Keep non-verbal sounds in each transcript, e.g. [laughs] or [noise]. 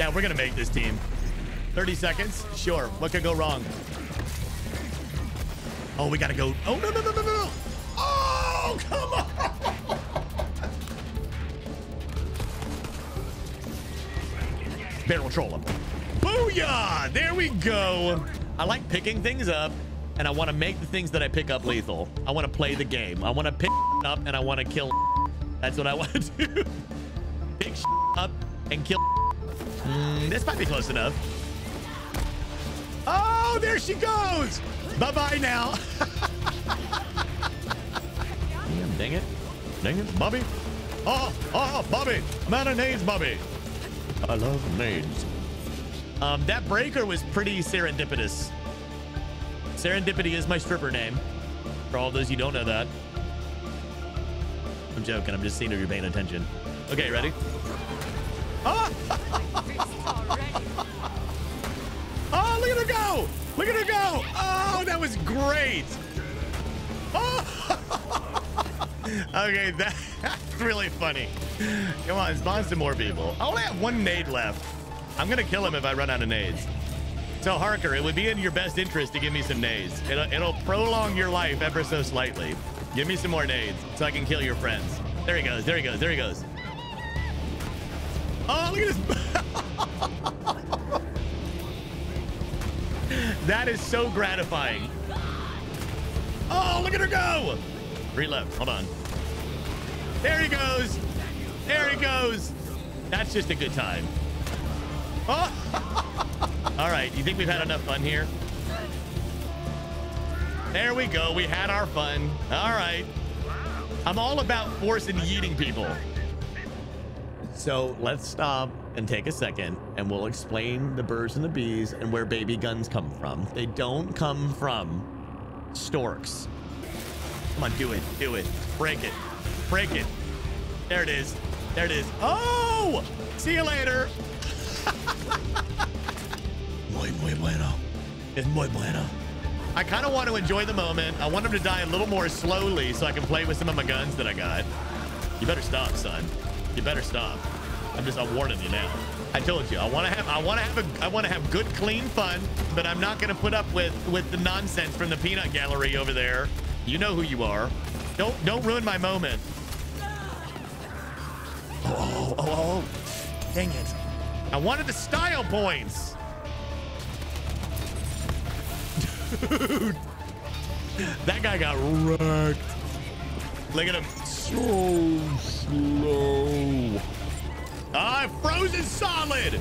Yeah, we're gonna make this team. 30 seconds? Sure. What could go wrong? Oh, we gotta go. Oh, no, no, no, no, no. Oh, come on. Barrel troll him. Booyah! There we go. I like picking things up, and I want to make the things that I pick up lethal. I want to play the game. I want to pick [laughs] up, and I want to kill. [laughs] That's what I want to [laughs] do. Pick up and kill. Mm, this might be close enough. Oh, there she goes. Bye-bye now. [laughs] Damn, dang it. Dang it, Bobby. Oh, oh, Bobby. I'm out of nades, Bobby. I love nades. Um, that breaker was pretty serendipitous. Serendipity is my stripper name. For all those you don't know that. I'm joking. I'm just seeing if you're paying attention. Okay, ready? Oh! Go! Look at her go! Oh, that was great! Oh! [laughs] okay, that, that's really funny. Come on, spawn some more people. I only have one nade left. I'm gonna kill him if I run out of nades. So Harker, it would be in your best interest to give me some nades. It'll, it'll prolong your life ever so slightly. Give me some more nades so I can kill your friends. There he goes, there he goes, there he goes. Oh, look at [laughs] that is so gratifying. Oh, look at her go. Three left, hold on. There he goes. There he goes. That's just a good time. Oh. [laughs] All right. You think we've had enough fun here? There we go. We had our fun. All right. I'm all about forcing yeeting people. So let's stop and take a second and we'll explain the birds and the bees and where baby guns come from. They don't come from storks. Come on, do it. Do it. Break it. Break it. There it is. There it is. Oh! See you later. [laughs] muy, muy bueno. It's muy bueno. I kind of want to enjoy the moment. I want him to die a little more slowly so I can play with some of my guns that I got. You better stop, son. You better stop. I'm just I'm warning you now. I told you I want to have I want to have a I want to have good clean fun, but I'm not going to put up with with the nonsense from the peanut gallery over there. You know who you are. Don't don't ruin my moment. Oh, oh, oh, oh. Dang it. I wanted the style points. [laughs] Dude. That guy got wrecked. Look at him. So slow. Ah, frozen solid.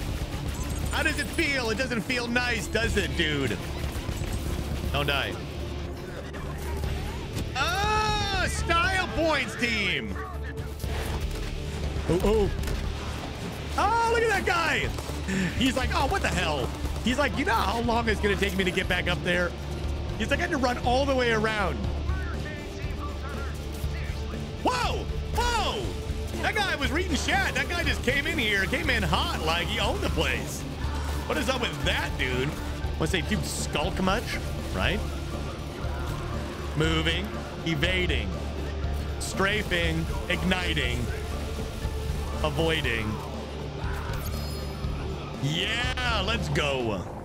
How does it feel? It doesn't feel nice, does it, dude? Don't die. Ah, style points team. Oh, oh. Oh, look at that guy. He's like, oh, what the hell? He's like, you know how long it's going to take me to get back up there? He's like, I had to run all the way around. Was reading chat. That guy just came in here, came in hot like he owned the place. What is up with that, dude? To say, dude, skulk much? Right? Moving, evading, strafing, igniting, avoiding. Yeah, let's go.